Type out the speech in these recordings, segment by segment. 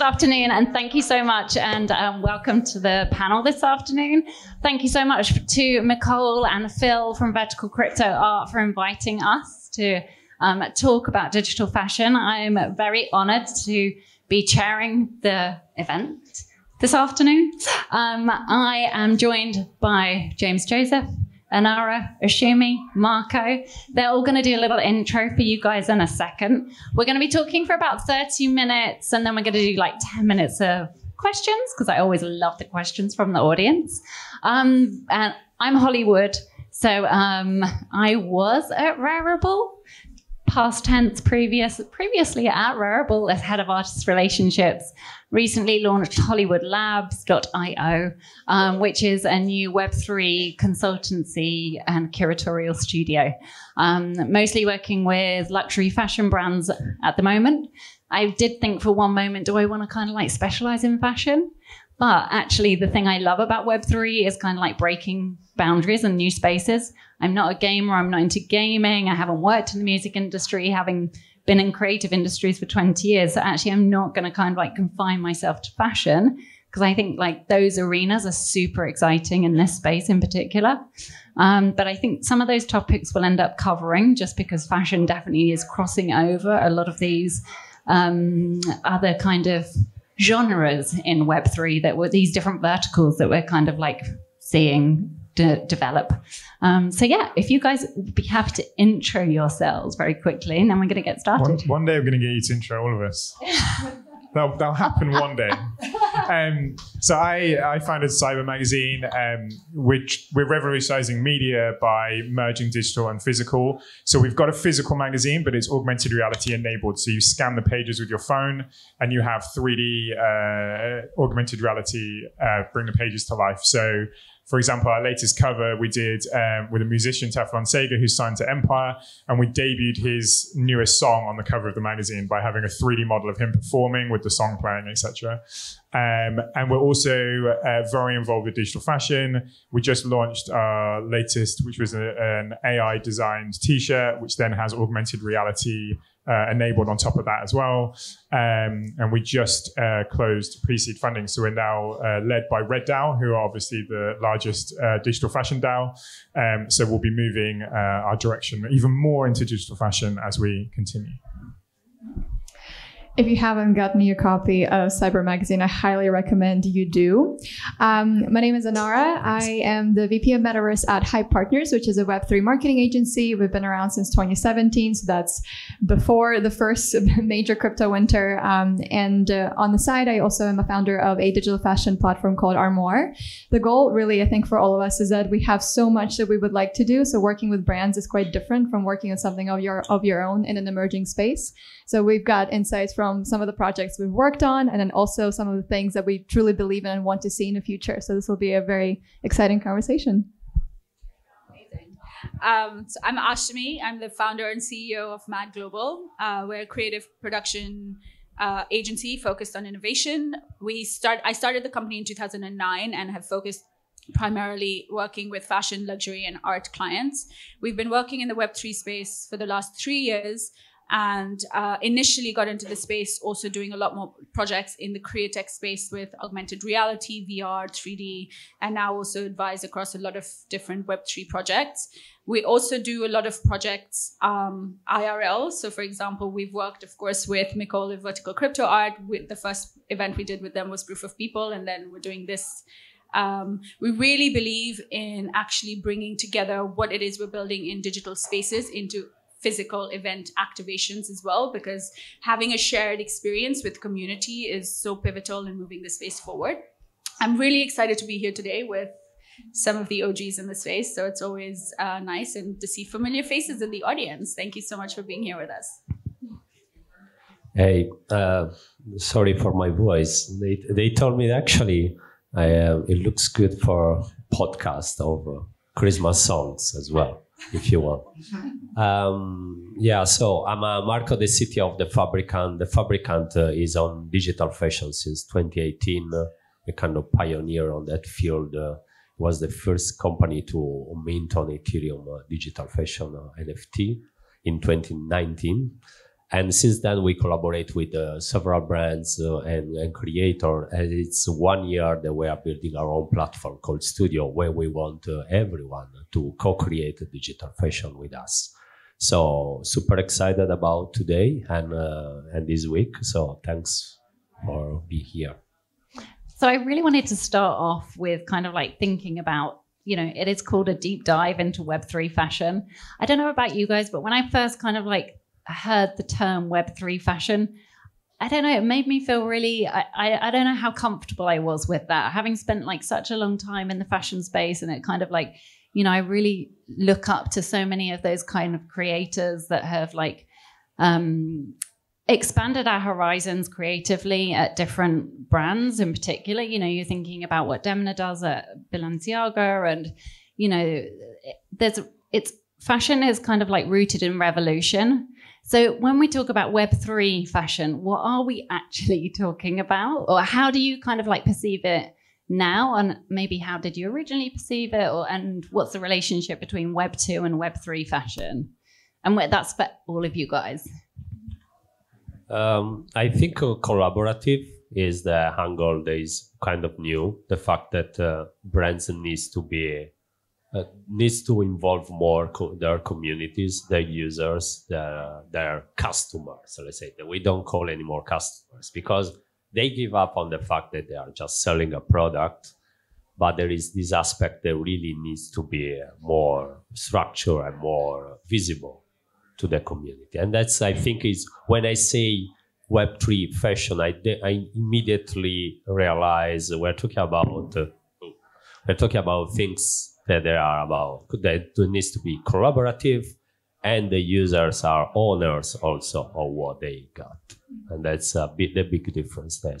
good afternoon, and thank you so much, and um, welcome to the panel this afternoon. Thank you so much to Nicole and Phil from Vertical Crypto Art for inviting us to um, talk about digital fashion. I'm very honored to be chairing the event this afternoon. Um, I am joined by James Joseph, Enara, Ashumi, Marco. They're all going to do a little intro for you guys in a second. We're going to be talking for about 30 minutes, and then we're going to do like 10 minutes of questions because I always love the questions from the audience. Um, and I'm Holly Wood. So um, I was at Rarible past tense previous previously at Rarible as head of artist relationships recently launched hollywoodlabs.io um, which is a new web3 consultancy and curatorial studio. Um, mostly working with luxury fashion brands at the moment. I did think for one moment do i want to kind of like specialize in fashion? But actually the thing i love about web3 is kind of like breaking boundaries and new spaces I'm not a gamer, I'm not into gaming, I haven't worked in the music industry, having been in creative industries for 20 years. So actually, I'm not going to kind of like confine myself to fashion because I think like those arenas are super exciting in this space in particular. Um, but I think some of those topics will end up covering just because fashion definitely is crossing over a lot of these um, other kind of genres in Web3 that were these different verticals that we're kind of like seeing de- develop. Um, so yeah, if you guys would be happy to intro yourselves very quickly, and then we're going to get started. One, one day we're going to get you to intro all of us. that'll, that'll happen one day. Um, so I, I founded Cyber Magazine, um, which we're revolutionizing media by merging digital and physical. So we've got a physical magazine, but it's augmented reality enabled. So you scan the pages with your phone, and you have 3D uh, augmented reality uh, bring the pages to life. So for example, our latest cover we did um, with a musician, Teflon Sega, who's signed to Empire, and we debuted his newest song on the cover of the magazine by having a 3D model of him performing with the song playing, etc. Um, and we're also uh, very involved with digital fashion. We just launched our latest, which was a, an AI designed T-shirt, which then has augmented reality uh, enabled on top of that as well. Um, and we just uh, closed pre-seed funding, so we're now uh, led by Red DAO, who are obviously the largest uh, digital fashion DAO. Um, so we'll be moving uh, our direction even more into digital fashion as we continue. If you haven't gotten your copy of Cyber Magazine, I highly recommend you do. Um, my name is Enara. I am the VP of Metaverse at Hype Partners, which is a Web3 marketing agency. We've been around since 2017, so that's before the first major crypto winter. Um, and uh, on the side, I also am a founder of a digital fashion platform called Armoire. The goal, really, I think, for all of us is that we have so much that we would like to do. So working with brands is quite different from working on something of your of your own in an emerging space. So we've got insights from some of the projects we've worked on, and then also some of the things that we truly believe in and want to see in the future. So this will be a very exciting conversation. Um, so I'm Ashumi. I'm the founder and CEO of Mad Global. Uh, we're a creative production uh, agency focused on innovation. We start. I started the company in 2009 and have focused primarily working with fashion, luxury, and art clients. We've been working in the Web3 space for the last three years and uh, initially got into the space also doing a lot more projects in the createch space with augmented reality vr 3d and now also advise across a lot of different web3 projects. We also do a lot of projects um, irl so for example we've worked of course with Nicole vertical crypto art. With the first event we did with them was proof of people and then we're doing this um, we really believe in actually bringing together what it is we're building in digital spaces into physical event activations as well, because having a shared experience with community is so pivotal in moving the space forward. I'm really excited to be here today with some of the OGs in the space. So it's always uh, nice and to see familiar faces in the audience. Thank you so much for being here with us. Hey, uh, sorry for my voice. They, they told me actually uh, it looks good for podcast of Christmas songs as well if you want. Um, yeah, so I'm uh, Marco the City of The Fabricant. The Fabricant uh, is on digital fashion since 2018, uh, a kind of pioneer on that field. Uh, was the first company to mint on Ethereum uh, digital fashion uh, NFT in 2019. And since then, we collaborate with uh, several brands uh, and, and creators. And it's one year that we are building our own platform called Studio, where we want uh, everyone to co-create digital fashion with us. So super excited about today and uh, and this week. So thanks for being here. So I really wanted to start off with kind of like thinking about, you know, it is called a deep dive into Web3 fashion. I don't know about you guys, but when I first kind of like heard the term Web3 fashion, I don't know, it made me feel really, I, I, I don't know how comfortable I was with that. Having spent like such a long time in the fashion space and it kind of like, you know, I really look up to so many of those kind of creators that have like um, expanded our horizons creatively at different brands in particular. You know, you're thinking about what Demna does at Balenciaga and, you know, there's, it's, fashion is kind of like rooted in revolution. So when we talk about Web3 fashion, what are we actually talking about? Or how do you kind of like perceive it now? And maybe how did you originally perceive it? Or and what's the relationship between web 2 and web 3 fashion? And that's for all of you guys. Um, i think collaborative is the angle that is kind of new. The fact that uh, brands needs to be uh, needs to involve more co- their communities their users their their customers So let's say that we don't call anymore customers because they give up on the fact that they are just selling a product but there is this aspect that really needs to be more structured and more visible to the community. And that's i think is when i say web3 fashion i, I immediately realize we're talking about uh, we're talking about things that there are about that needs to be collaborative and the users are owners also of what they got. And that's a bit the big difference there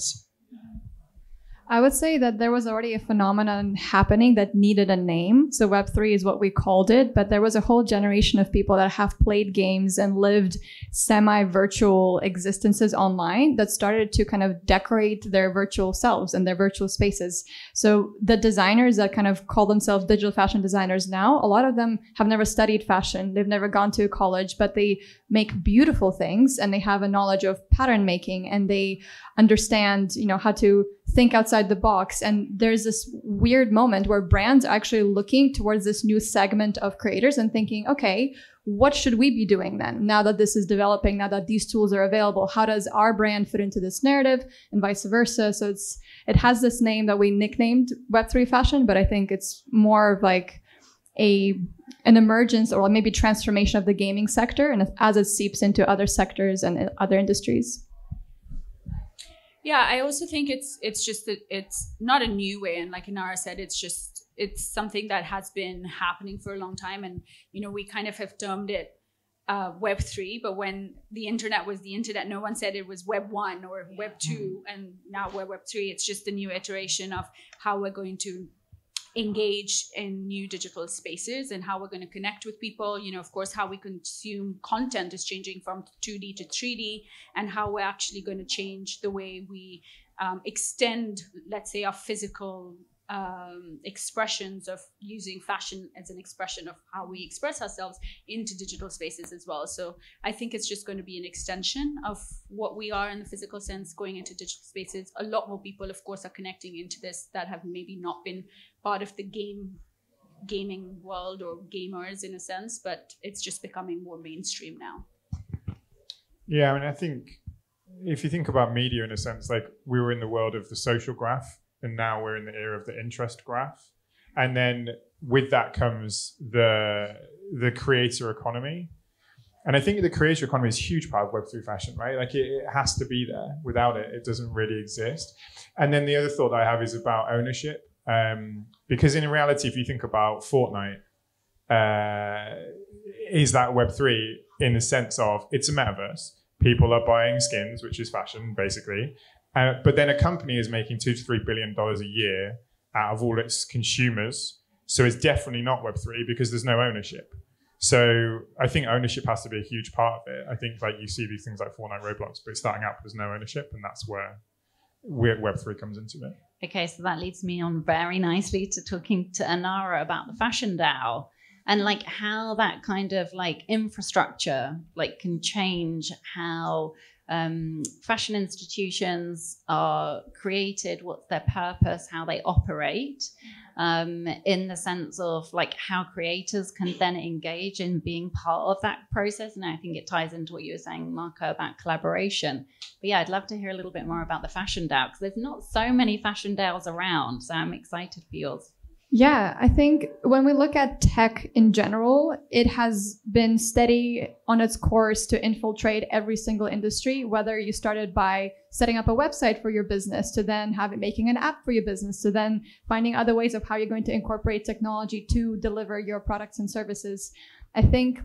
I would say that there was already a phenomenon happening that needed a name. So Web3 is what we called it, but there was a whole generation of people that have played games and lived semi-virtual existences online that started to kind of decorate their virtual selves and their virtual spaces. So the designers that kind of call themselves digital fashion designers now, a lot of them have never studied fashion. They've never gone to college, but they make beautiful things and they have a knowledge of pattern making and they understand, you know, how to think outside the box. And there's this weird moment where brands are actually looking towards this new segment of creators and thinking, okay, what should we be doing then? Now that this is developing, now that these tools are available, how does our brand fit into this narrative and vice versa? So it's, it has this name that we nicknamed Web3 fashion, but I think it's more of like a an emergence or maybe transformation of the gaming sector and as it seeps into other sectors and other industries. Yeah, I also think it's it's just that it's not a new way, and like Enara said, it's just it's something that has been happening for a long time, and you know we kind of have termed it uh, Web three, but when the internet was the internet, no one said it was Web one or Web 2 mm-hmm. and now we're Web three. It's just a new iteration of how we're going to engage in new digital spaces and how we're going to connect with people. You know of course how we consume content is changing from 2d to 3d and how we're actually going to change the way we um, extend let's say our physical um, expressions of using fashion as an expression of how we express ourselves into digital spaces as well. So I think it's just going to be an extension of what we are in the physical sense going into digital spaces. A lot more people, of course, are connecting into this that have maybe not been part of the game gaming world or gamers in a sense, but it's just becoming more mainstream now. Yeah, I mean, I think if you think about media in a sense, like we were in the world of the social graph and now we're in the era of the interest graph. And then with that comes the the creator economy. And I think the creator economy is a huge part of Web3 fashion, right? Like it, it, has to be there. Without it, it doesn't really exist. And then the other thought I have is about ownership. Um, because in reality, if you think about Fortnite, uh, is that Web3 in the sense of it's a metaverse. People are buying skins, which is fashion, basically. Uh, but then a company is making two to three billion dollars a year out of all its consumers. So it's definitely not Web3 because there's no ownership. So I think ownership has to be a huge part of it. I think like you see these things like Fortnite, Roblox, but starting out there's no ownership, and that's where Web3 comes into it. Okay, so that leads me on very nicely to talking to Enara about the Fashion DAO. and like how that kind of like infrastructure like can change how um, fashion institutions are created, what's their purpose, how they operate, um, in the sense of like how creators can then engage in being part of that process. And I think it ties into what you were saying, Marco, about collaboration. But yeah, I'd love to hear a little bit more about the Fashion DAO because there's not so many Fashion DAOs around. So I'm excited for yours. Yeah, I think when we look at tech in general, it has been steady on its course to infiltrate every single industry, whether you started by setting up a website for your business to then have it making an app for your business to then finding other ways of how you're going to incorporate technology to deliver your products and services. I think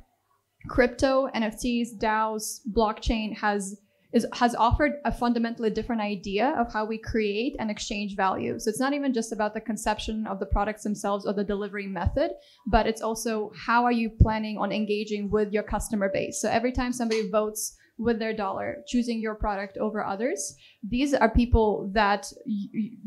crypto, NFTs, DAOs, blockchain has is, has offered a fundamentally different idea of how we create and exchange value. So it's not even just about the conception of the products themselves or the delivery method, but it's also how are you planning on engaging with your customer base. So every time somebody votes with their dollar, choosing your product over others. These are people that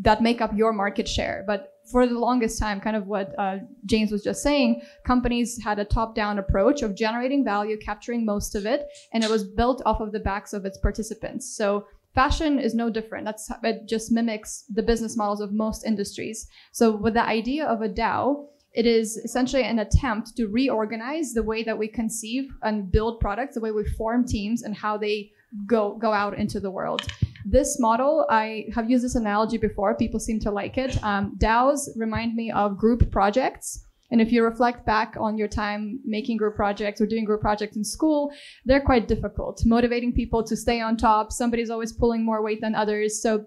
that make up your market share. But for the longest time, kind of what uh, James was just saying, companies had a top-down approach of generating value, capturing most of it, and it was built off of the backs of its participants. So fashion is no different. That's it just mimics the business models of most industries. So with the idea of a DAO it is essentially an attempt to reorganize the way that we conceive and build products, the way we form teams, and how they go go out into the world. This model, I have used this analogy before. People seem to like it. Um, DAOs remind me of group projects. And if you reflect back on your time making group projects or doing group projects in school, they're quite difficult. Motivating people to stay on top. Somebody's always pulling more weight than others. So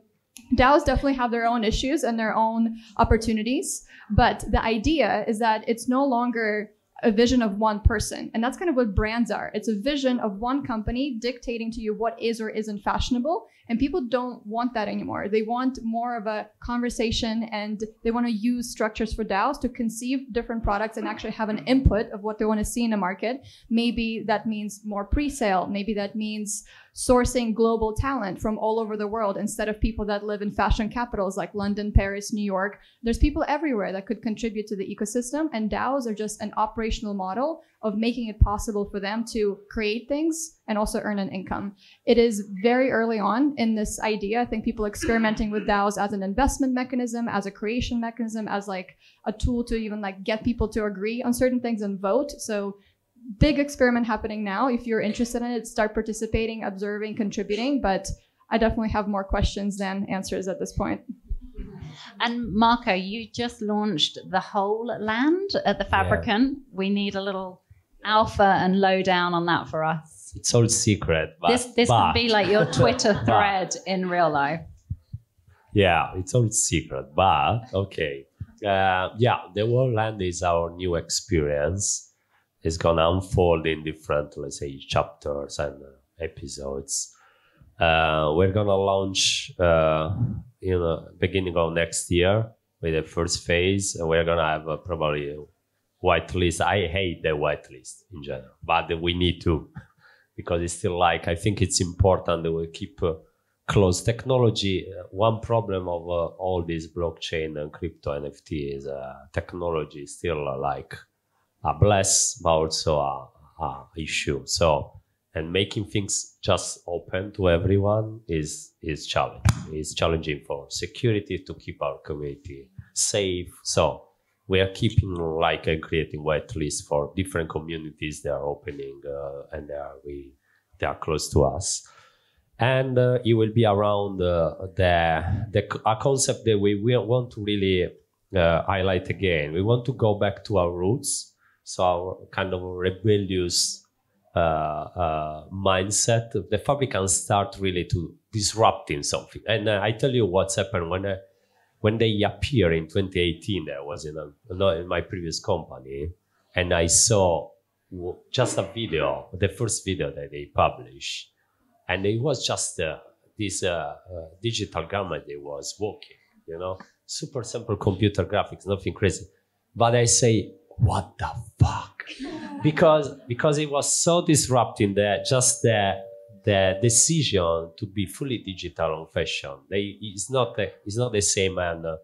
DAOs definitely have their own issues and their own opportunities. But the idea is that it's no longer a vision of one person. And that's kind of what brands are. It's a vision of one company dictating to you what is or isn't fashionable. And people don't want that anymore. They want more of a conversation and they want to use structures for DAOs to conceive different products and actually have an input of what they want to see in the market. Maybe that means more pre sale. Maybe that means sourcing global talent from all over the world instead of people that live in fashion capitals like London, Paris, New York. There's people everywhere that could contribute to the ecosystem, and DAOs are just an operational model of making it possible for them to create things and also earn an income. It is very early on in this idea. I think people experimenting with DAOs as an investment mechanism, as a creation mechanism, as like a tool to even like get people to agree on certain things and vote. So big experiment happening now. If you're interested in it, start participating, observing, contributing. But I definitely have more questions than answers at this point. And Marco, you just launched the whole land at the Fabricant. Yeah. We need a little alpha and lowdown on that for us. It's all secret. But, this this but, can be like your Twitter thread but, in real life. Yeah, it's all secret, but okay. Uh, yeah, the world land is our new experience It's gonna unfold in different, let's say, chapters and episodes. Uh, we're gonna launch, uh, you know, beginning of next year with the first phase. We're gonna have uh, probably whitelist. I hate the whitelist in general, but we need to because it's still like I think it's important that we keep uh, close technology. one problem of uh, all this blockchain and crypto NFT is uh, technology is still like a bless, but also a, a issue. So, and making things just open to everyone is is challenging. It's challenging for security to keep our community safe. So we are keeping like uh, creating whitelist for different communities. They are opening uh, and they are we they are close to us. And uh, it will be around uh, the the a concept that we, we want to really uh, highlight again. We want to go back to our roots so our kind of rebellious uh, uh, mindset, the fabricants start really to disrupting something. And I tell you what's happened when I, when they appear in 2018. I was in, a, in my previous company, and I saw just a video, the first video that they published, and it was just uh, this uh, uh, digital garment they was walking, you know, super simple computer graphics, nothing crazy. But I say, what the fuck? because because it was so disrupting that just the the decision to be fully digital on fashion, they, it's not the, it's not the same as uh,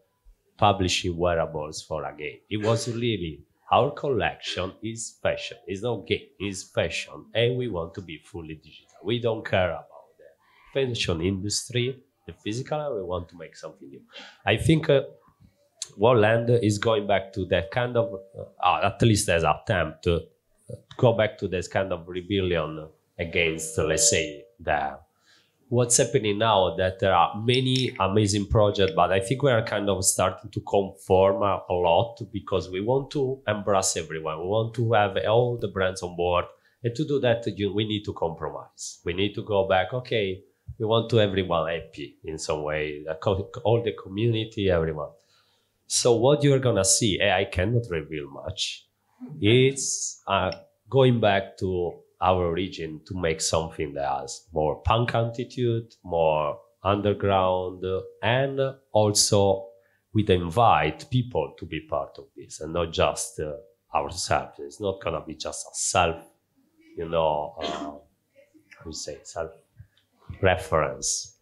publishing wearables for a game. It was really our collection is fashion. It's not game, it's fashion. And we want to be fully digital. We don't care about the fashion industry, the physical, we want to make something new. I think uh, Warland is going back to that kind of, uh, at least as attempt to go back to this kind of rebellion against, let's say, the what's happening now that there are many amazing projects, but I think we are kind of starting to conform a, a lot because we want to embrace everyone. We want to have all the brands on board. And to do that, you, we need to compromise. We need to go back, okay, we want to everyone happy in some way, all the community, everyone. So what you're gonna see, eh, I cannot reveal much. It's uh, going back to our origin to make something that has more punk attitude, more underground, and also we invite people to be part of this and not just uh, ourselves. It's not gonna be just a self, you know, uh, you say self reference.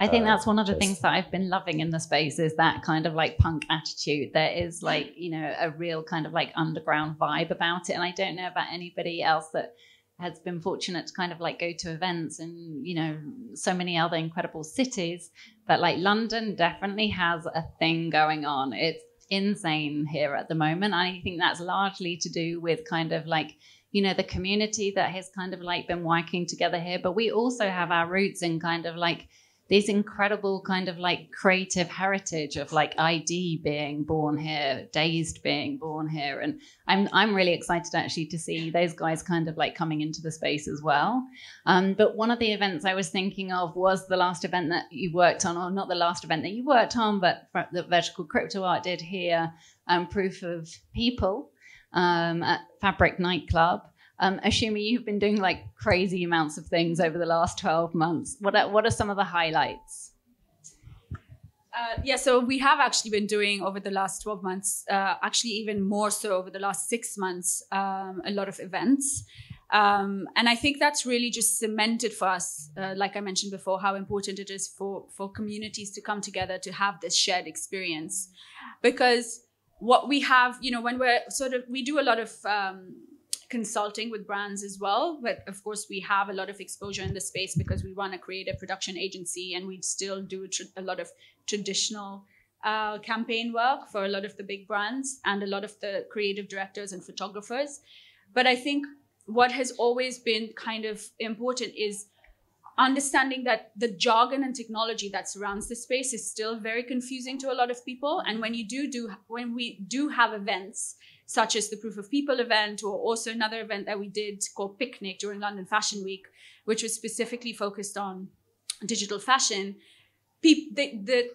I think Uh, that's one of the just- things that I've been loving in the space is that kind of like punk attitude. There is like, you know, a real kind of like underground vibe about it. And I don't know about anybody else that has been fortunate to kind of like go to events in, you know, so many other incredible cities. But like London definitely has a thing going on. It's insane here at the moment. I think that's largely to do with kind of like, you know, the community that has kind of like been working together here. But we also have our roots in kind of like, this incredible kind of like creative heritage of like ID being born here, Dazed being born here, and I'm I'm really excited actually to see those guys kind of like coming into the space as well. Um, but one of the events I was thinking of was the last event that you worked on, or not the last event that you worked on, but that Vertical Crypto Art did here, um, Proof of People um, at Fabric Nightclub. Um, Ashumi, you've been doing like crazy amounts of things over the last 12 months. What are, what are some of the highlights? Uh, yeah, so we have actually been doing over the last 12 months, uh, actually even more so over the last six months, um, a lot of events. Um, and I think that's really just cemented for us, uh, like I mentioned before, how important it is for, for communities to come together to have this shared experience. Because what we have, you know, when we're sort of, we do a lot of um, consulting with brands as well. But of course, we have a lot of exposure in the space because we run a creative production agency and we still do a lot of traditional uh, campaign work for a lot of the big brands and a lot of the creative directors and photographers. But I think what has always been kind of important is understanding that the jargon and technology that surrounds the space is still very confusing to a lot of people and when you do do when we do have events such as the proof of people event or also another event that we did called picnic during london fashion week which was specifically focused on digital fashion. Peop the, the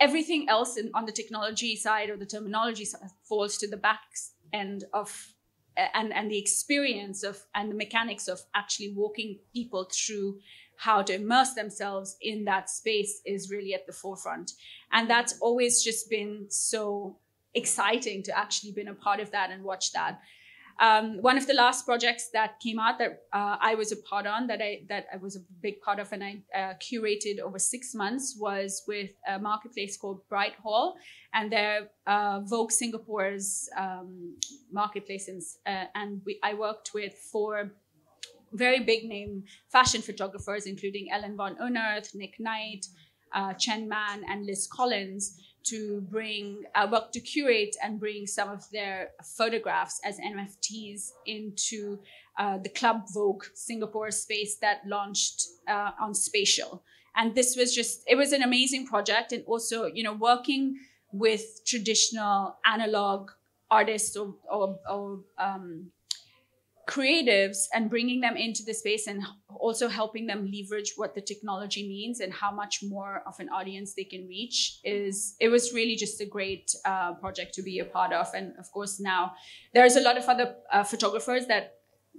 everything else in, on the technology side or the terminology side falls to the back end of and and the experience of and the mechanics of actually walking people through how to immerse themselves in that space is really at the forefront. And that's always just been so exciting to actually been a part of that and watch that. Um, one of the last projects that came out that uh, I was a part on that I that I was a big part of and I uh, curated over six months was with a marketplace called Bright Hall and they're uh, Vogue Singapore's um, marketplaces uh, and we, I worked with four very big name fashion photographers including Ellen von Unwerth, Nick Knight, uh, Chen Man and Liz Collins to bring uh, work to curate and bring some of their photographs as NFTs into uh, the Club Vogue Singapore space that launched uh, on Spatial. And this was just it was an amazing project, and also you know working with traditional analog artists or, or, or um, creatives and bringing them into the space and also helping them leverage what the technology means and how much more of an audience they can reach is it was really just a great uh, project to be a part of. And of course now there's a lot of other uh, photographers that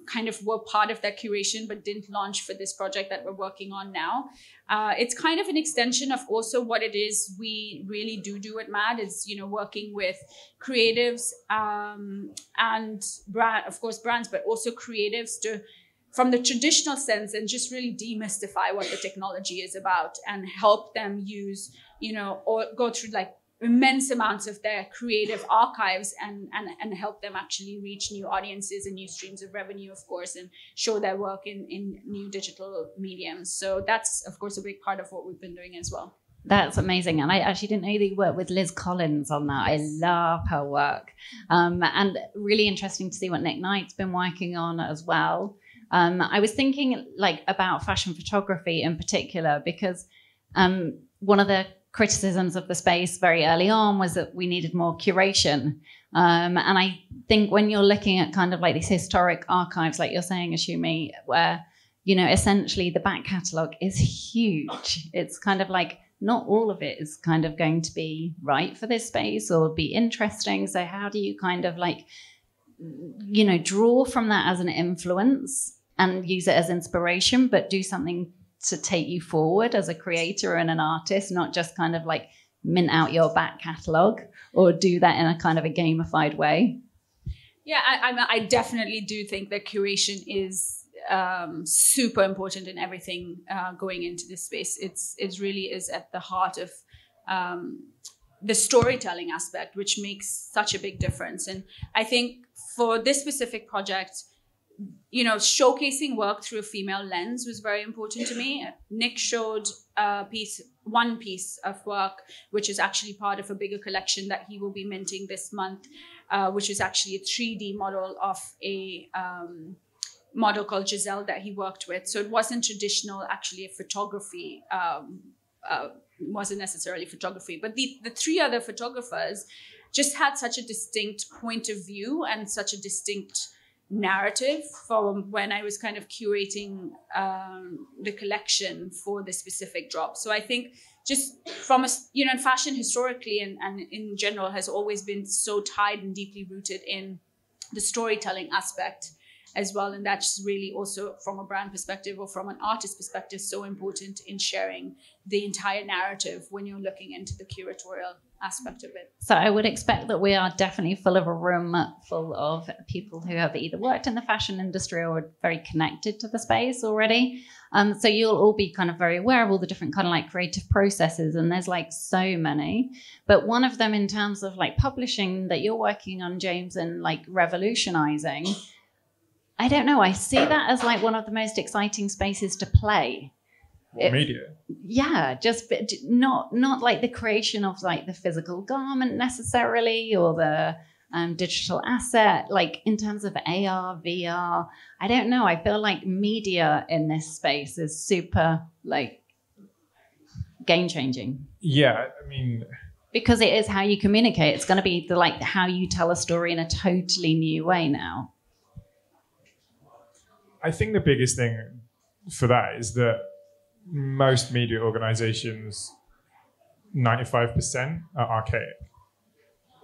kind of were part of that curation but didn't launch for this project that we're working on now. Uh, it's kind of an extension of also what it is we really do do at mad is you know working with creatives um, and brand of course brands but also creatives to from the traditional sense and just really demystify what the technology is about and help them use you know or go through like immense amounts of their creative archives and, and, and help them actually reach new audiences and new streams of revenue, of course, and show their work in, in new digital mediums. So that's, of course, a big part of what we've been doing as well. That's amazing. And I actually didn't know that you worked with Liz Collins on that. I love her work. Um, and really interesting to see what Nick Knight's been working on as well. Um, I was thinking like about fashion photography in particular because um, one of the criticisms of the space very early on was that we needed more curation. Um, and I think when you're looking at kind of like these historic archives, like you're saying, Ashumi, where you know essentially the back catalogue is huge. It's kind of like not all of it is kind of going to be right for this space or be interesting. So how do you kind of like you know draw from that as an influence and use it as inspiration, but do something to take you forward as a creator and an artist, not just kind of like mint out your back catalog or do that in a kind of a gamified way? Yeah, I, I definitely do think that curation is um, super important in everything uh, going into this space. It's it really is at the heart of um, the storytelling aspect, which makes such a big difference. And I think for this specific project, you know, showcasing work through a female lens was very important to me. Nick showed a piece, one piece of work, which is actually part of a bigger collection that he will be minting this month, uh, which is actually a 3D model of a um, model called Giselle that he worked with. So it wasn't traditional, actually, a photography. Um, uh, wasn't necessarily photography, but the the three other photographers just had such a distinct point of view and such a distinct narrative from when I was kind of curating um, the collection for the specific drop. So I think just from a you know fashion historically and, and in general has always been so tied and deeply rooted in the storytelling aspect as well and that's really also from a brand perspective or from an artist perspective so important in sharing the entire narrative when you're looking into the curatorial aspect of it. So I would expect that we are definitely full of a room full of people who have either worked in the fashion industry or are very connected to the space already. Um, so you'll all be kind of very aware of all the different kind of like creative processes, and there's like so many. But one of them, in terms of like publishing that you're working on, James, and like revolutionizing. I don't know. I see that as like one of the most exciting spaces to play it, media. Yeah, just not not like the creation of like the physical garment necessarily or the um, digital asset. Like in terms of AR, VR, I don't know. I feel like media in this space is super like game changing. Yeah, I mean because it is how you communicate. It's going to be the like how you tell a story in a totally new way now. I think the biggest thing for that is that most media organizations, 95% are archaic.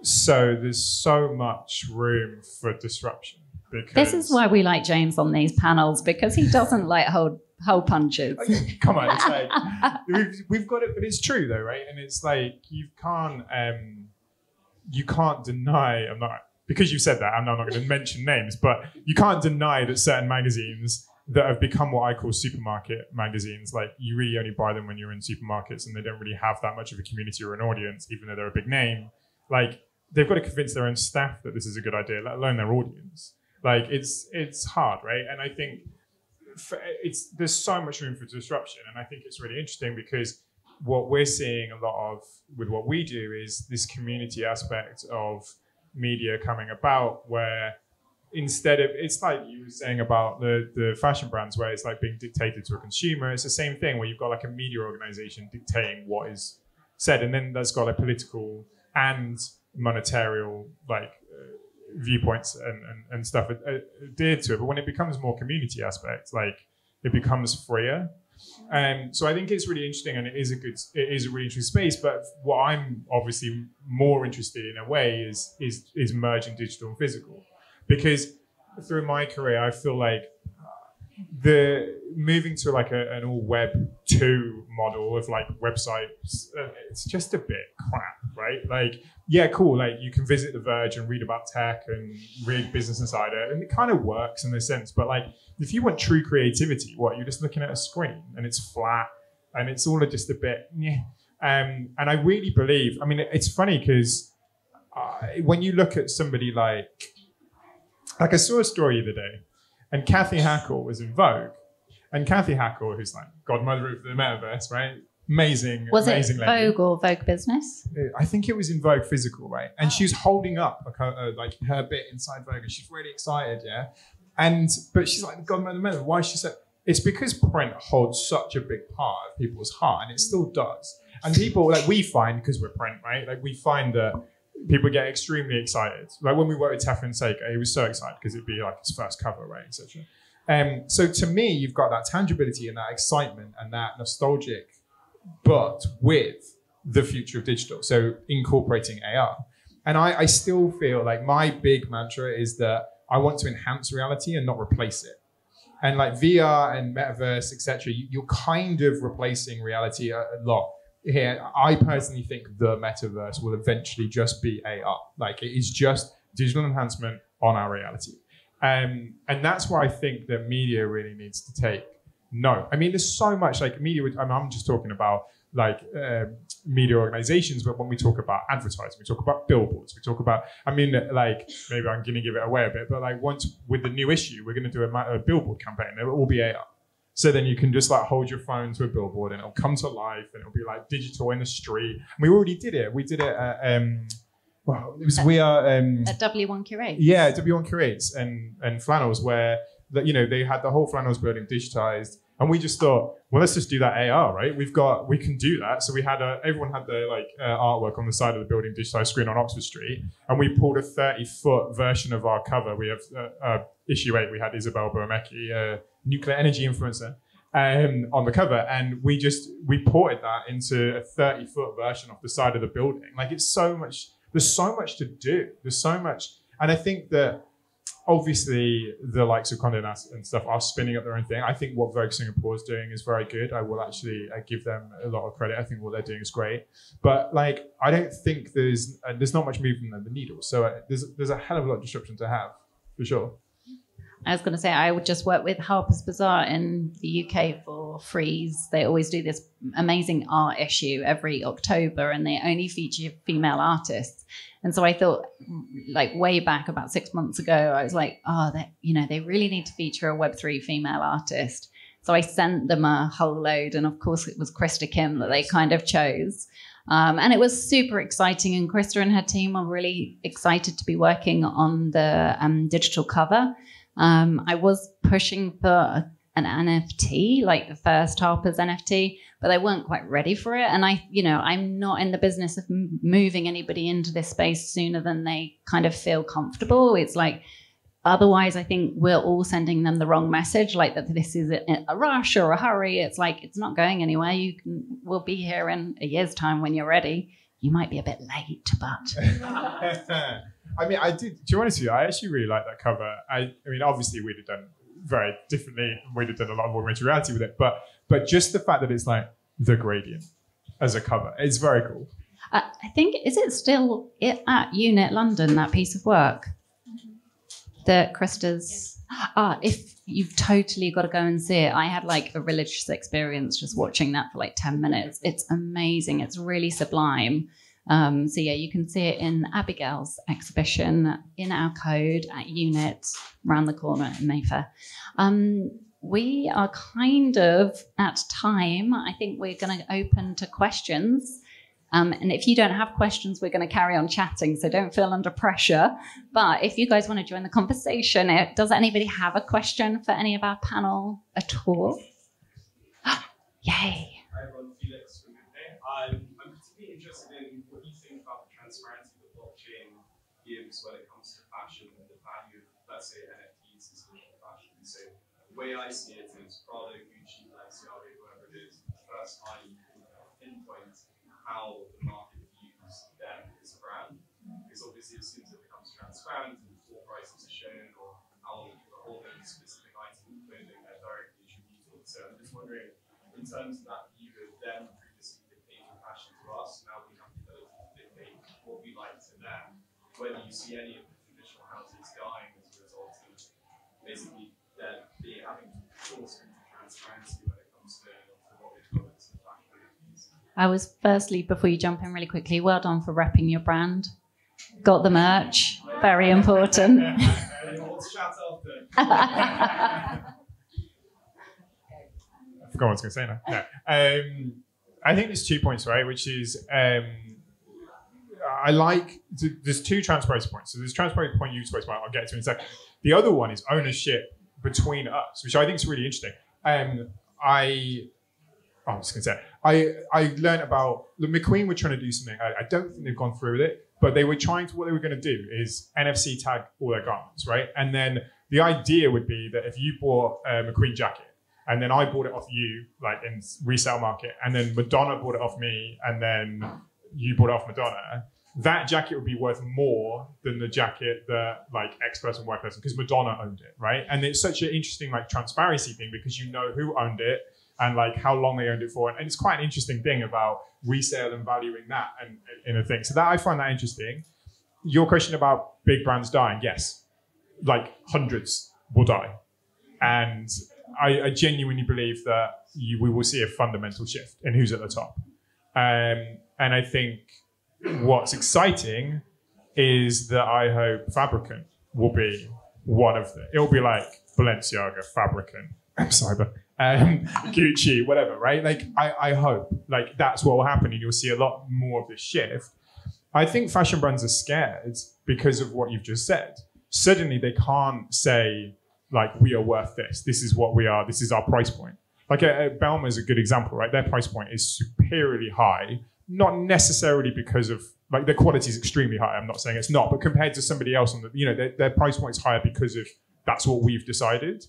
So there's so much room for disruption. This is why we like James on these panels because he doesn't like hold hold punches. Come on, it's like we've, we've got it, but it's true though, right? And it's like you can't um, you can't deny. I'm not because you said that. I'm not going to mention names, but you can't deny that certain magazines that have become what I call supermarket magazines. Like you really only buy them when you're in supermarkets and they don't really have that much of a community or an audience, even though they're a big name. Like they've got to convince their own staff that this is a good idea, let alone their audience. Like it's it's hard, right? And I think it's there's so much room for disruption, and I think it's really interesting because what we're seeing a lot of with what we do is this community aspect of media coming about where instead of it's like you were saying about the the fashion brands where it's like being dictated to a consumer. It's the same thing where you've got like a media organization dictating what is said and then that's got like political and monetary like uh, viewpoints and, and, and stuff adhered to it. But when it becomes more community aspect like it becomes freer. And um, so I think it's really interesting, and it is a good, it is a really interesting space. But what I'm obviously more interested in a way is is is merging digital and physical because through my career, I feel like the moving to like a, an all web two model of like websites, uh, it's just a bit crap, right? Like, yeah, cool. Like you can visit The Verge and read about tech and read Business Insider, and it kind of works in a sense. But like, if you want true creativity, what you're just looking at a screen and it's flat and it's all just a bit, yeah. Um, and I really believe, I mean, it's funny because uh, when you look at somebody like, like I saw a story the other day, and Cathy Hackl was in Vogue. And Cathy Hackl, who's like godmother of the metaverse, right? Amazing, Was amazing it lady. Vogue or Vogue Business? I think it was in Vogue Physical, right? And she's holding up like her, uh, like her bit inside Vogue, and she's really excited, yeah. And but she's like, God, man, metaverse. why is she so? It's because print holds such a big part of people's heart, and it still does. And people like we find because we're print, right? Like we find that people get extremely excited. Like when we worked with Teflon Sega, he was so excited because it'd be like his first cover, right, etc. Um, so to me, you've got that tangibility and that excitement and that nostalgic, but with the future of digital. So incorporating AR. And I, I still feel like my big mantra is that I want to enhance reality and not replace it. And like VR and metaverse, etc., you, you're kind of replacing reality a, a lot. Here, I personally think the metaverse will eventually just be AR. Like it is just digital enhancement on our reality. Um, and that's why I think that media really needs to take note. I mean, there's so much like media. I mean, I'm just talking about like um media organizations, but when we talk about advertising, we talk about billboards, we talk about. I mean, like maybe I'm going to give it away a bit, but like once with the new issue, we're going to do a, a billboard campaign. It will all be AR. So then you can just like hold your phone to a billboard and it'll come to life and it'll be like digital in the street. And we already did it. We did it at, um, well, it was, we are, um, At W1 Curate? yeah, W1 Curates and, and Flannels, where that you know they had the whole Flannels building digitized, and we just thought, well, let's just do that AR, right? We've got we can do that. So we had a, everyone had their like uh, artwork on the side of the building, digitized screen on Oxford Street, and we pulled a 30 foot version of our cover. We have uh, uh, issue eight. We had Isabelle Boemeke, a nuclear energy influencer. Um, on the cover, and we just we ported that into a 30 foot version of the side of the building. Like it's so much there's so much to do. There's so much, and I think that obviously the likes of Condé Nast and stuff are spinning up their own thing. I think what Vogue Singapore is doing is very good. I will actually uh, give them a lot of credit. I think what they're doing is great. But like, I don't think there's uh, there's not much movement in the needle. So uh, there's there's a hell of a lot of disruption to have for sure. I was going to say I would just work with Harper's Bazaar in the UK for Frieze. They always do this amazing art issue every October, and they only feature female artists. And so I thought, like way back about six months ago, I was like, oh, that you know, they really need to feature a Web three female artist. So I sent them a whole load, and of course it was Krista Kim that they kind of chose. Um, and it was super exciting, and Krista and her team are really excited to be working on the um, digital cover. Um, I was pushing for an NFT, like the first Harper's NFT, but they weren't quite ready for it. And I, you know, I'm not in the business of moving anybody into this space sooner than they kind of feel comfortable. It's like, otherwise, I think we're all sending them the wrong message, like that this is a, a rush or a hurry. It's like it's not going anywhere. You can, we'll be here in a year's time when you're ready. You might be a bit late, but I mean, I did. To be honest with you, I actually really like that cover. I, I mean, obviously we'd have done very differently. We'd have done a lot more augmented reality with it, but but just the fact that it's like the gradient as a cover, it's very cool. I I think is it still it at Unit London that piece of work that Krista's. Ah, if you've totally got to go and see it. I had like a religious experience just watching that for like ten minutes. It's amazing. It's really sublime. Um, so yeah, you can see it in Abigail's exhibition in our code at Unit around the corner in Mayfair. Um, we are kind of at time. I think we're going to open to questions. Um, and if you don't have questions, we're going to carry on chatting. So don't feel under pressure. But if you guys want to join the conversation, it, does anybody have a question for any of our panel at all? Yay. Hi everyone, Felix from Goodday. Um, I'm particularly interested in what you think about the transparency that blockchain gives when it comes to fashion and the value of, let's say, NFTs as digital fashion. So the way I see it is Prada, Gucci, Balenciaga, whoever it is, the first time you can pinpoint how the market views them as a brand. Because obviously as soon as it becomes transparent and what prices are shown or how are holding specific item of clothing, they're directly attributed. So I'm just wondering in terms of that view of them previously dictating fashion to us, now we have the ability to dictate what we like to them, whether you see any of the traditional houses dying as a result of basically them I was firstly, before you jump in really quickly, well done for repping your brand. Got the merch, very important. I forgot what I was going to say now. No. Um, I think there's two points, right? Which is um, I like there's two transparency points. So there's transparency point you spoke about. I'll get to in a second. The other one is ownership between us, which I think is really interesting. Um, I oh, I was going to say I I learned about the McQueen were trying to do something. I, I don't think they've gone through with it, but they were trying to. What they were going to do is NFC tag all their garments, right? And then the idea would be that if you bought a McQueen jacket and then I bought it off you, like in resale market, and then Madonna bought it off me, and then you bought it off Madonna. That jacket would be worth more than the jacket that like X person, Y person, because Madonna owned it, right? And it's such an interesting like transparency thing because you know who owned it and like how long they owned it for, and it's quite an interesting thing about resale and valuing that and in a thing. So that I find that interesting. Your question about big brands dying, yes, like hundreds will die, and I, I genuinely believe that you, we will see a fundamental shift in who's at the top. Um, and I think what's exciting is that I hope Fabricant will be one of them. It'll be like Balenciaga, Fabricant, Cyber, um, Gucci, whatever, right? Like, I, I hope like that's what will happen, and you'll see a lot more of this shift. I think fashion brands are scared because of what you've just said. Suddenly, they can't say like we are worth this. This is what we are. This is our price point. Like uh, uh Balmain is a good example, right? Their price point is superiorly high, not necessarily because of like their quality is extremely high. I'm not saying it's not, but compared to somebody else on the, you know, their, their price point is higher because of that's what we've decided.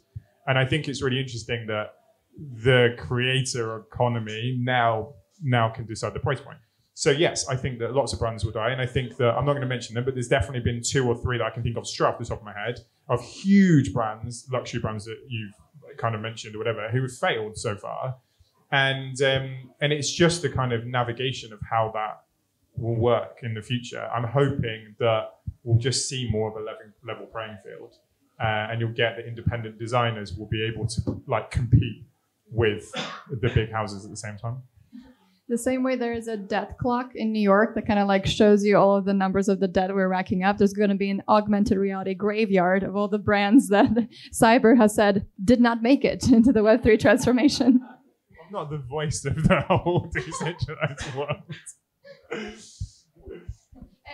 And I think it's really interesting that the creator economy now now can decide the price point. So yes, I think that lots of brands will die, and I think that I'm not going to mention them, but there's definitely been two or three that I can think of straight off the top of my head of huge brands, luxury brands that you've kind of mentioned or whatever, who have failed so far, and um, and it's just the kind of navigation of how that will work in the future. I'm hoping that we'll just see more of a level, level playing field, uh, and you'll get the independent designers will be able to like compete with the big houses at the same time. The same way there is a debt clock in New York that kind of like shows you all of the numbers of the debt we're racking up. There's going to be an augmented reality graveyard of all the brands that cyber has said did not make it into the Web3 transformation. I'm not the voice of the whole decentralized world.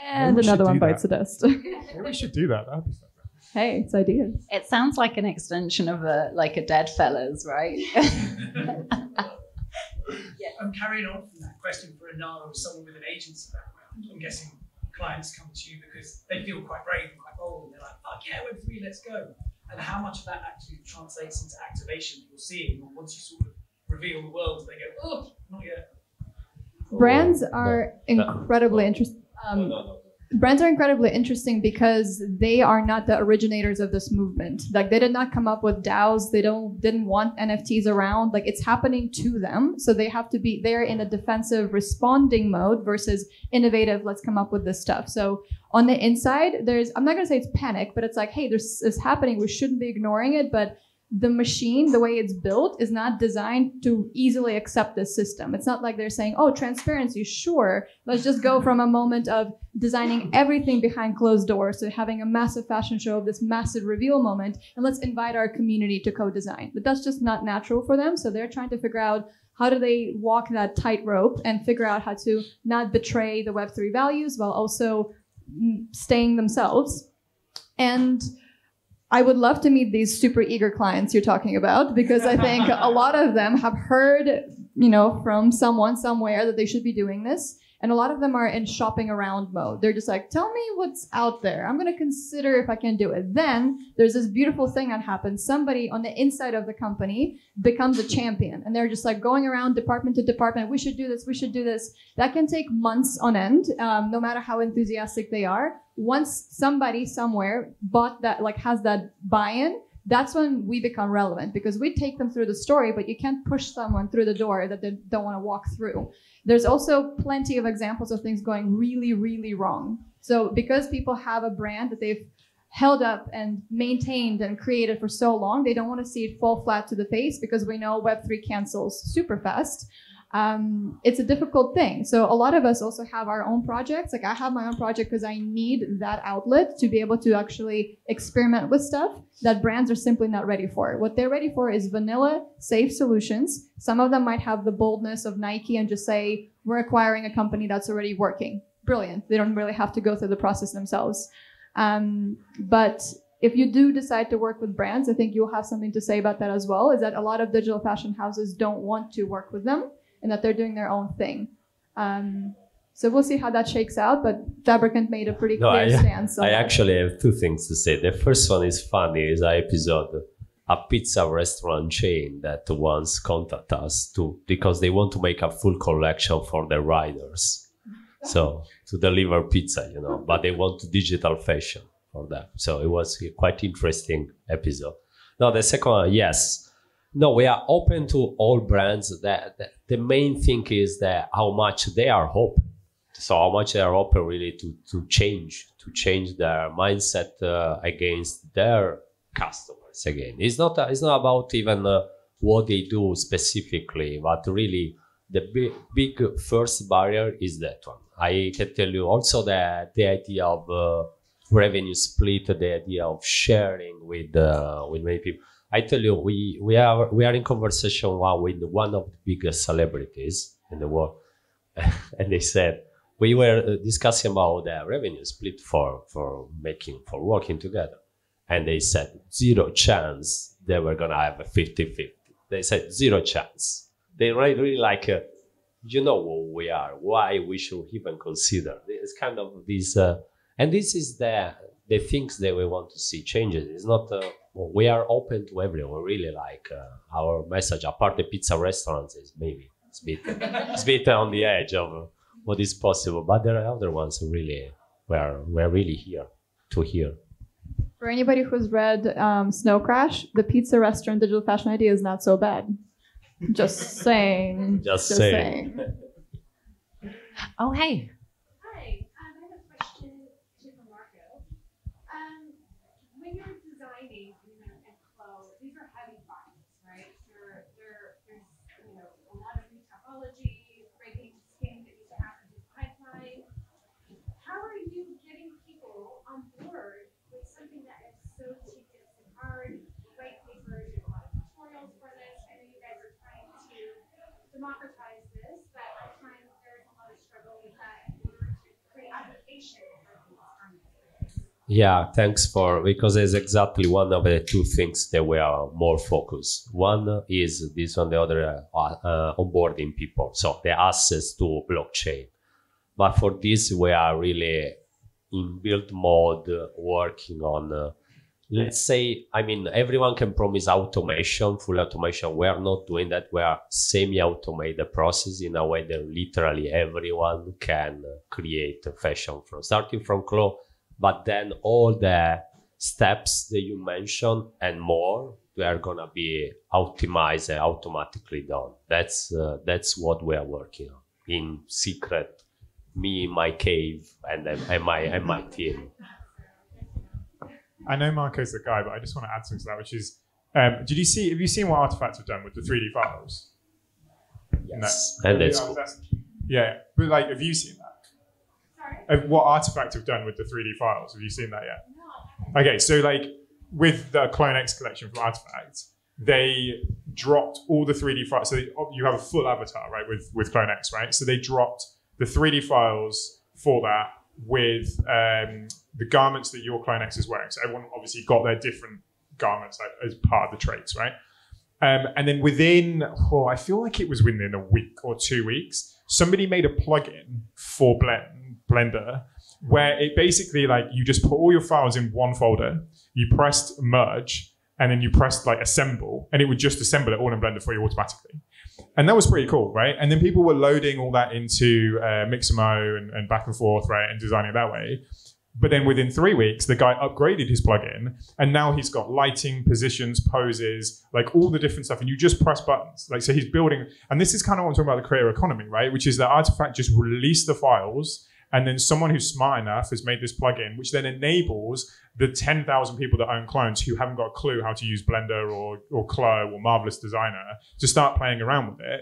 And another one bites that. the dust. Maybe we should do that. That'd be fun. Hey, it's ideas. It sounds like an extension of a like a Deadfellaz, right? Yeah. I'm carrying on from that question for Enara or someone with an agency background. I'm guessing clients come to you because they feel quite brave and quite bold and they're like, fuck yeah, Web3, let's go. And how much of that actually translates into activation that you're seeing or once you sort of reveal the world, they go, oh, not yet. Brands are incredibly interesting. Um, brands are incredibly interesting because they are not the originators of this movement. Like they did not come up with daos. They don't didn't want nfts around. Like it's happening to them. So they have to be there in a defensive responding mode versus innovative let's come up with this stuff. So on the inside there's i'm not going to say it's panic but it's like hey this is happening. We shouldn't be ignoring it but the machine, the way it's built, is not designed to easily accept this system. It's not like they're saying, oh, transparency, sure. Let's just go from a moment of designing everything behind closed doors to having a massive fashion show of this massive reveal moment, and let's invite our community to co design. But that's just not natural for them. So they're trying to figure out how do they walk that tightrope and figure out how to not betray the Web3 values while also mm, staying themselves. And I would love to meet these super eager clients you're talking about because I think a lot of them have heard, you know, from someone somewhere that they should be doing this. And a lot of them are in shopping around mode. They're just like, tell me what's out there. I'm going to consider if I can do it. Then there's this beautiful thing that happens. Somebody on the inside of the company becomes a champion and they're just like going around department to department. We should do this. We should do this. That can take months on end, um, no matter how enthusiastic they are. Once somebody somewhere bought that, like has that buy-in, that's when we become relevant because we take them through the story, but you can't push someone through the door that they don't want to walk through. There's also plenty of examples of things going really, really wrong. So because people have a brand that they've held up and maintained and created for so long, they don't want to see it fall flat to the face because we know Web3 cancels super fast. Um, it's a difficult thing. So a lot of us also have our own projects. Like I have my own project because I need that outlet to be able to actually experiment with stuff that brands are simply not ready for. What they're ready for is vanilla, safe solutions. Some of them might have the boldness of Nike and just say, we're acquiring a company that's already working. Brilliant. They don't really have to go through the process themselves. Um, but if you do decide to work with brands, I think you'll have something to say about that as well. Is that a lot of digital fashion houses don't want to work with them and that they're doing their own thing. Um, so we'll see how that shakes out. But Fabricant made a pretty No, clear I, stance. I that. actually have two things to say. The first one is funny. Is an episode a pizza restaurant chain that once contacted us to because they want to make a full collection for their riders. So to deliver pizza, you know, but they want digital fashion for that. So it was a quite interesting episode. Now the second one, yes. No, we are open to all brands. That, that the main thing is that how much they are open. So how much they are open really to to change, to change their mindset uh, against their customers. Again, it's not it's not about even uh, what they do specifically, but really the big, big first barrier is that one. I can tell you also that the idea of uh, revenue split, the idea of sharing with uh, with many people. I tell you, we we are we are in conversation with one of the biggest celebrities in the world, and they said we were uh, discussing about the revenue split for for making for working together, and they said zero chance they were gonna have a 50-50. They said zero chance. They really, really like. Uh, you know who we are, why we should even consider. It's kind of this, uh, and this is the the things that we want to see changes. It's not uh, well, we are open to everyone. We really like uh, our message. Apart the pizza restaurants is maybe it's a bit it's a bit on the edge of what is possible, but there are other ones who really we're we're really here to hear. For anybody who's read um, Snow Crash, the pizza restaurant digital fashion idea is not so bad. Just saying. Just saying. Oh, hey. Hi, um, I have a question to Marco. Um, when you're designing, you know, and flow, these are heavy files, right? There, there, there's, you know, a lot of new topology, breaking things that used to happen in the pipeline. How are you getting people on board with something that is so tedious and hard? You write papers, you have a lot of tutorials for this. I know you guys are trying to democratize this, but I find there's a lot of struggle with that in order to create. Yeah, thanks for because it's exactly one of the two things that we are more focused. One is this one, the other uh, uh, onboarding people, so the access to blockchain. But for this, we are really in build mode, uh, working on. Uh, let's say, I mean, everyone can promise automation, full automation. We are not doing that. We are semi-automate the process in a way that literally everyone can create a fashion from starting from clothes but then all the steps that you mentioned and more they are gonna be optimized and automatically done that's uh, that's what we are working on in secret me my cave and, and my and my team I know Marco's the guy, but I just want to add something to that, which is, um, did you see? Have you seen what RTFKTs have done with the 3D files? yes No. and that's Yeah, cool. Yeah, but like, have you seen that? Sorry? Uh, what RTFKT have done with the 3D files? Have you seen that yet? Okay, so like with the Clone X collection from RTFKT, they dropped all the 3D files. So they, oh, you have a full avatar, right, with with Clone X, right? So they dropped the 3D files for that with um, the garments that your X is wearing. So everyone obviously got their different garments as part of the traits, right? Um, and then within, oh, I feel like it was within a week or two weeks, somebody made a plugin for Blend, Blender where it basically like you just put all your files in one folder, you pressed merge, and then you pressed like assemble, and it would just assemble it all in Blender for you automatically. And that was pretty cool, right? And then people were loading all that into uh, Mixamo and, and back and forth, right, and designing it that way. But then within three weeks, the guy upgraded his plugin, and now he's got lighting, positions, poses, like all the different stuff, and you just press buttons. Like so, he's building, and this is kind of what I'm talking about the creator economy, right? Which is that RTFKT just released the files, and then someone who's smart enough has made this plugin, which then enables the 10,000 people that own clones who haven't got a clue how to use Blender or or Clo or Marvelous Designer to start playing around with it.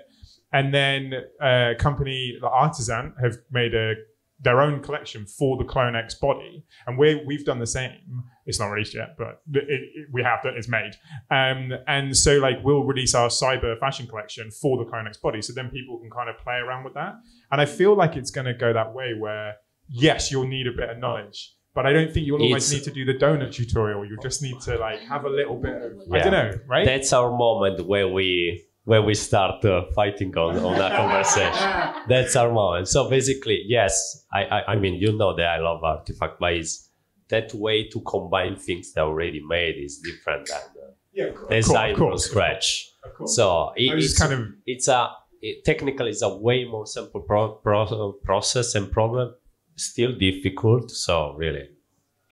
and then uh, a company, the Artisan, have made a their own collection for the Clone X body, and we we've done the same. It's not released yet, but it, it, we have that. It's made, um, and so like we'll release our cyber fashion collection for the Clone X body, so then people can kind of play around with that. And I feel like it's going to go that way, where yes, you'll need a bit of knowledge, but I don't think you'll always It's- need to do the donut tutorial. You just need to like have a little bit of I don't know, right? That's our moment where we where we start uh, fighting on, on that conversation. That's our moment. So basically, yes, I, I I mean you know that I love RTFKT, but it's that way to combine things that are already made is different than uh, yeah, of course, design of from course, scratch. of course. So it, it's kind of it's a it, technically it's a way more simple pro- pro- process and problem still difficult so really